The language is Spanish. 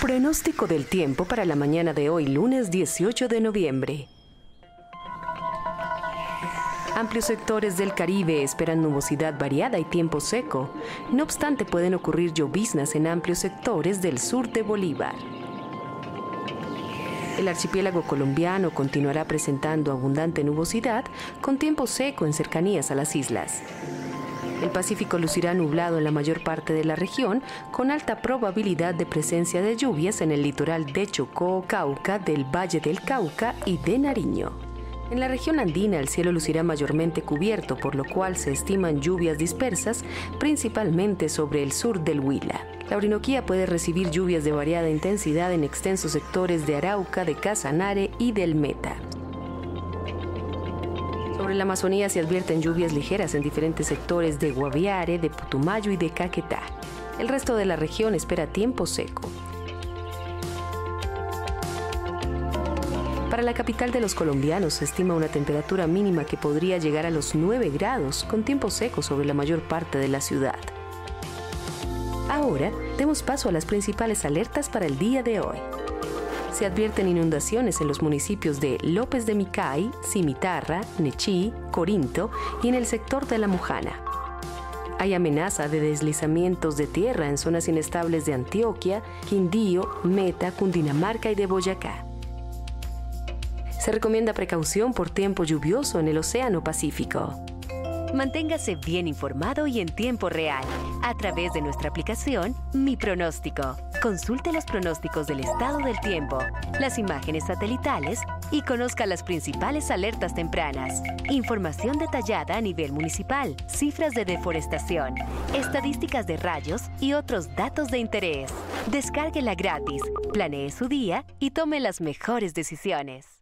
Pronóstico del tiempo para la mañana de hoy, lunes 18 de noviembre. Amplios sectores del Caribe esperan nubosidad variada y tiempo seco. No obstante, pueden ocurrir lloviznas en amplios sectores del sur de Bolívar. El archipiélago colombiano continuará presentando abundante nubosidad con tiempo seco en cercanías a las islas. El Pacífico lucirá nublado en la mayor parte de la región, con alta probabilidad de presencia de lluvias en el litoral de Chocó, Cauca, del Valle del Cauca y de Nariño. En la región andina el cielo lucirá mayormente cubierto, por lo cual se estiman lluvias dispersas, principalmente sobre el sur del Huila. La Orinoquía puede recibir lluvias de variada intensidad en extensos sectores de Arauca, de Casanare y del Meta. Sobre la Amazonía se advierten lluvias ligeras en diferentes sectores de Guaviare, de Putumayo y de Caquetá. El resto de la región espera tiempo seco. Para la capital de los colombianos se estima una temperatura mínima que podría llegar a los 9 grados con tiempo seco sobre la mayor parte de la ciudad. Ahora demos paso a las principales alertas para el día de hoy. Se advierten inundaciones en los municipios de López de Micay, Cimitarra, Nechí, Corinto y en el sector de La Mojana. Hay amenaza de deslizamientos de tierra en zonas inestables de Antioquia, Quindío, Meta, Cundinamarca y de Boyacá. Se recomienda precaución por tiempo lluvioso en el Océano Pacífico. Manténgase bien informado y en tiempo real a través de nuestra aplicación Mi Pronóstico. Consulte los pronósticos del estado del tiempo, las imágenes satelitales y conozca las principales alertas tempranas. Información detallada a nivel municipal, cifras de deforestación, estadísticas de rayos y otros datos de interés. Descárguela gratis, planee su día y tome las mejores decisiones.